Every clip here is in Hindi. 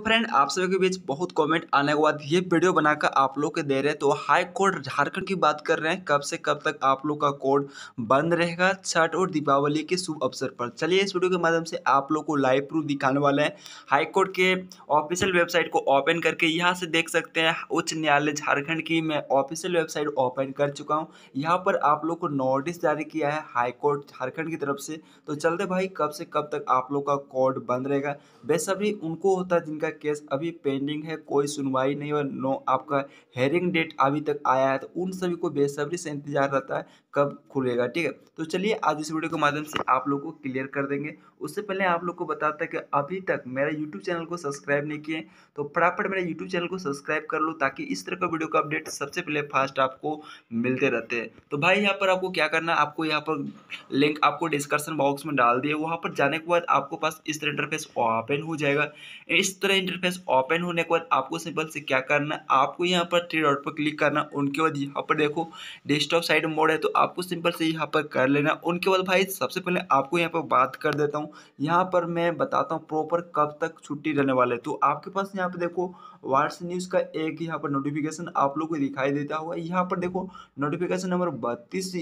फ्रेंड आप सभी के बीच बहुत कमेंट आने के बाद ये वीडियो बनाकर आप लोग के दे रहे हैं। तो हाई कोर्ट झारखंड की बात कर रहे हैं। कब से कब तक आप लोग का कोर्ट बंद रहेगा? छठ और दीपावली के शुभ अवसर पर। चलिए इस वीडियो के माध्यम से आप लोग को लाइव प्रूफ दिखाने वाले हैं। हाई कोर्ट के ऑफिशियल वेबसाइट को ओपन करके यहाँ से देख सकते हैं। उच्च न्यायालय झारखंड की मैं ऑफिशियल वेबसाइट ओपन कर चुका हूँ। यहाँ पर आप लोग को नोटिस जारी किया है हाईकोर्ट झारखंड की तरफ़ से। तो चलते भाई, कब से कब तक आप लोग का कोर्ट बंद रहेगा? बेसब्री उनको होता है जिनका केस अभी पेंडिंग है, कोई सुनवाई नहीं और नो आपका हेयरिंग डेट अभी तक आया है तो उन सभी को बेसब्री से इंतज़ार रहता है कब खुलेगा, ठीक है? तो चलिए आज इस वीडियो के माध्यम से आप लोग को क्लियर कर देंगे। उससे पहले आप लोग को बताता है कि अभी तक मेरा यूट्यूब चैनल को सब्सक्राइब नहीं किए तो फटाफट मेरे यूट्यूब चैनल को सब्सक्राइब कर लो, ताकि इस तरह का वीडियो का अपडेट सबसे पहले फास्ट आपको मिलते रहते हैं। तो भाई, यहाँ पर आपको क्या करना आपको यहाँ पर लिंक आपको डिस्क्रिप्शन बॉक्स में डाल दिए वहाँ पर जाने के बाद आपको पास इस तरह इंटरफेस ओपन हो जाएगा। इस तरह इंटरफेस ओपन होने के बाद आपको सिंपल से क्या करना है? आपको यहाँ पर थ्री डॉट पर क्लिक करना उनके बाद यहाँ पर देखो डेस्कटॉप साइड मोड है तो आपको सिंपल से यहाँ पर कर लेना उनके बाद भाई सबसे पहले आपको यहाँ पर बात कर देता हूँ। यहाँ पर मैं बताता हूँ प्रॉपर कब तक छुट्टी रहने वाले तो आपके पास यहाँ पर देखो वाट्स न्यूज़ का एक यहाँ पर नोटिफिकेशन आप लोग को दिखाई देता हुआ यहाँ पर देखो नोटिफिकेशन नंबर बत्तीस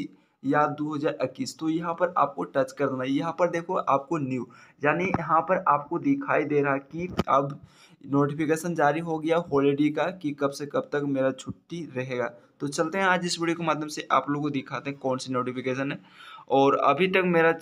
या 2021 तो यहाँ पर आपको टच कर देना। यहाँ पर देखो आपको न्यू यानी यहाँ पर आपको दिखाई दे रहा कि अब नोटिफिकेशन जारी हो गया हॉलीडे का कि कब से कब तक मेरा छुट्टी रहेगा। तो चलते हैं आज इस वीडियो के माध्यम से आप लोगों को दिखाते हैं कौन सी नोटिफिकेशन है। और अभी तक मेरा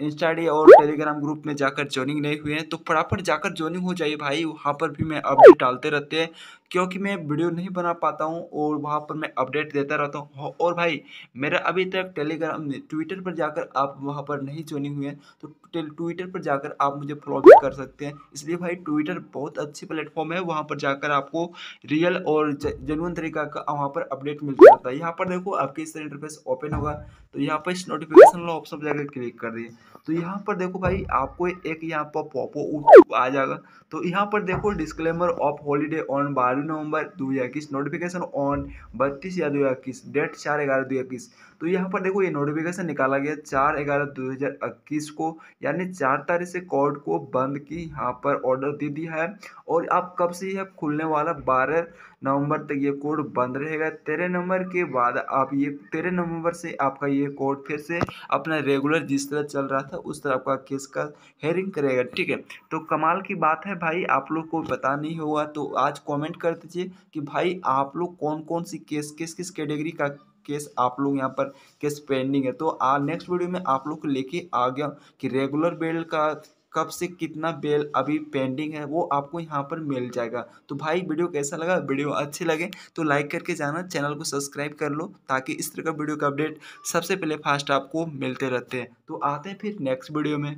इंस्टा डी और टेलीग्राम ग्रुप में जाकर ज्वाइनिंग नहीं हुए हैं तो फटाफट जाकर ज्वाइनिंग हो जाइए भाई। वहाँ पर भी मैं अपडेट डालते रहते हैं। क्योंकि मैं वीडियो नहीं बना पाता हूँ और वहाँ पर मैं अपडेट देता रहता हूँ। और भाई, मेरा अभी तक टेलीग्राम ट्विटर पर जाकर आप वहाँ पर नहीं ज्वाइनिंग हुए हैं तो ट्विटर पर जाकर आप मुझे फॉलो भी कर सकते हैं। इसलिए भाई ट्विटर बहुत अच्छी प्लेटफॉर्म है, वहाँ पर जाकर आपको रियल और जेनुअन तरीका का वहाँ पर अपडेट मिल जाता है। यहाँ पर देखो आपके इस इंटरफेस ओपन होगा तो यहाँ पर इस नोटिफिकेशन वाला ऑप्शन पर जाकर क्लिक कर दिए तो यहाँ पर देखो भाई, आपको एक यहाँ पर पॉपो आ जाएगा। तो यहाँ पर देखो डिस्क्लेमर ऑफ़ हॉलीडे ऑन बारह नवंबर दो हज़ार इक्कीस नोटिफिकेशन ऑन बत्तीस या दो हज़ार इक्कीस डेट चार ग्यारह दो हज़ार इक्कीस। तो यहाँ पर देखो ये नोटिफिकेशन निकाला गया चार ग्यारह दो हज़ार इक्कीस को, यानी चार तारीख से कोर्ट को बंद की यहाँ पर ऑर्डर दे दिया है। और आप कब से यह खुलने वाला बारह नवंबर तक ये कोड बंद रहेगा? तेरह नवंबर के बाद आप ये, तेरह नवंबर से आपका ये कोड फिर से अपना रेगुलर जिस तरह चल रहा था उस तरह आपका केस का हेयरिंग करेगा। ठीक है तो कमाल की बात है भाई, आप लोग को पता नहीं होगा तो आज कमेंट कर दीजिए कि भाई आप लोग कौन कौन सी केस किस किस कैटेगरी का केस आप लोग यहाँ पर, केस पेंडिंग है। तो आ नेक्स्ट वीडियो में आप लोग को लेके आ गया कि रेगुलर बेल का कब से कितना बेल अभी पेंडिंग है, वो आपको यहाँ पर मिल जाएगा। तो भाई, वीडियो कैसा लगा? वीडियो अच्छे लगे तो लाइक करके जाना, चैनल को सब्सक्राइब कर लो ताकि इस तरह का वीडियो का अपडेट सबसे पहले फास्ट आपको मिलते रहते हैं। तो आते हैं फिर नेक्स्ट वीडियो में।